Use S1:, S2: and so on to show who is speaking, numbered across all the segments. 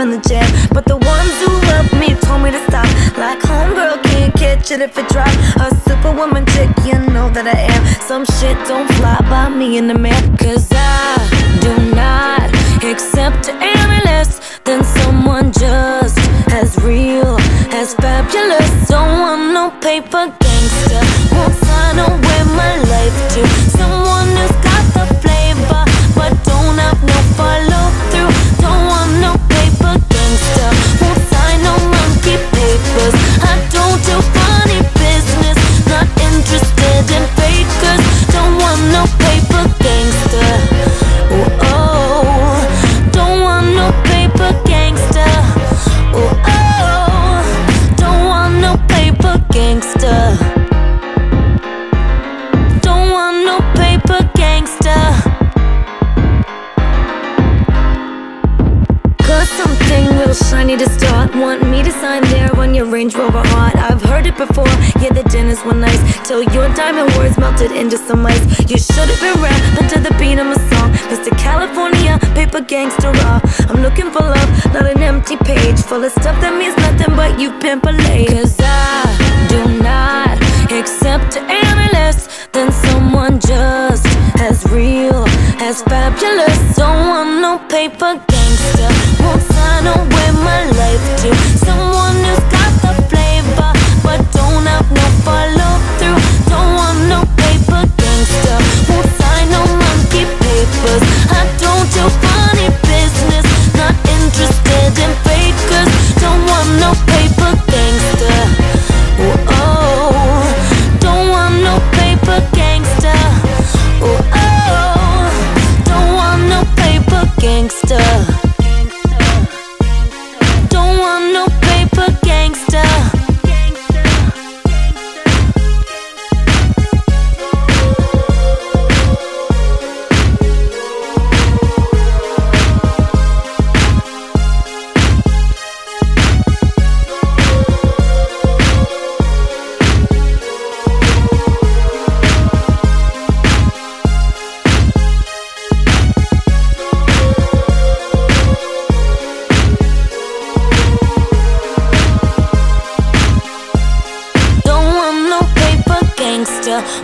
S1: in the jam. But the ones who love me told me to stop. Like homegirl can't catch it if it drop. A superwoman chick, you know that I am. Some shit don't fly by me in the man. Cause I do not accept any less than someone just as real, as fabulous. Don't want no paper gangster. Won't sign away my life to someone there on your Range Rover heart. I've heard it before, yeah, the dinners were nice. Till your diamond words melted into some ice. You should have been rapping to the beat of my song. Mr. California, paper gangster raw. I'm looking for love, not an empty page full of stuff that means nothing but you pimp a lady. Cause I do not accept any less than someone just as real, as fabulous. Don't want no paper gangster. Won't sign away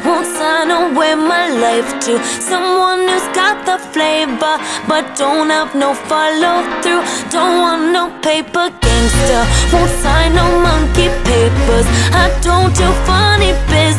S1: Won't sign away my life to someone who's got the flavor, but don't have no follow through. Don't want no paper gangster. Won't sign no monkey papers. I don't do funny business.